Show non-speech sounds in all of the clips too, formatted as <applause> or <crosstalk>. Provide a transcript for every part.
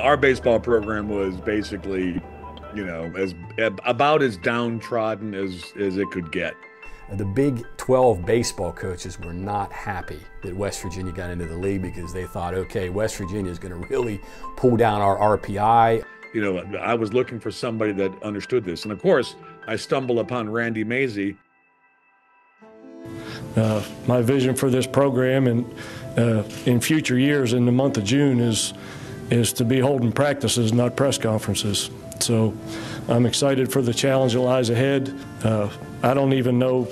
Our baseball program was basically, you know, as about as downtrodden as, as it could get. The Big 12 baseball coaches were not happy that West Virginia got into the league because they thought, okay, West Virginia is going to really pull down our RPI. You know, I was looking for somebody that understood this. And of course, I stumble upon Randy Mazey. Uh, my vision for this program and uh, in future years in the month of June is is to be holding practices, not press conferences. So I'm excited for the challenge that lies ahead. Uh, I don't even know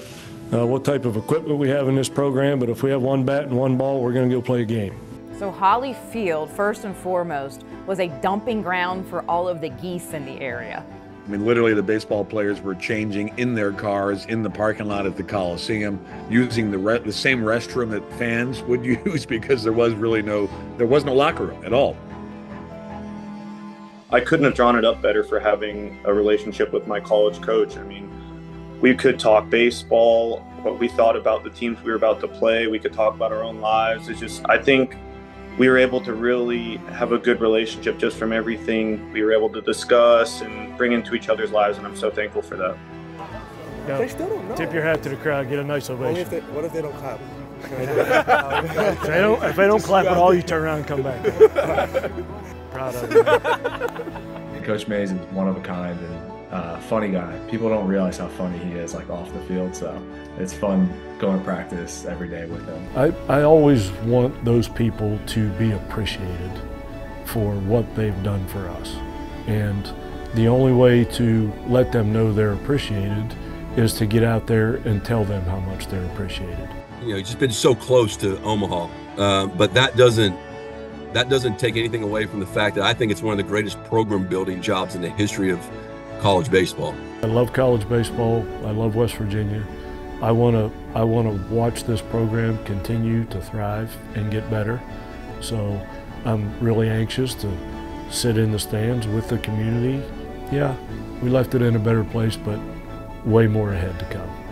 uh, what type of equipment we have in this program, but if we have one bat and one ball, we're going to go play a game. So Hawley Field, first and foremost, was a dumping ground for all of the geese in the area. I mean, literally, the baseball players were changing in their cars in the parking lot at the Coliseum, using the re- the same restroom that fans would <laughs> use because there was really no there was no locker room at all. I couldn't have drawn it up better for having a relationship with my college coach. I mean, we could talk baseball, what we thought about the teams we were about to play. We could talk about our own lives. It's just, I think we were able to really have a good relationship just from everything we were able to discuss and bring into each other's lives, and I'm so thankful for that. Yeah. They still don't know. Tip your hat to the crowd, get a nice ovation. If they, what if they don't clap? <laughs> if, they don't, if they don't clap at all, you turn around and come back. <laughs> Proud of <laughs> you. Coach Mays is one of a kind and uh, funny guy. People don't realize how funny he is, like off the field. So it's fun going to practice every day with him. I, I always want those people to be appreciated for what they've done for us. And the only way to let them know they're appreciated is to get out there and tell them how much they're appreciated. You know, just been so close to Omaha, uh, but that doesn't that doesn't take anything away from the fact that I think it's one of the greatest program building jobs in the history of college baseball. I love college baseball. I love West Virginia. I want to I want to watch this program continue to thrive and get better. So I'm really anxious to sit in the stands with the community. Yeah, we left it in a better place, but way more ahead to come.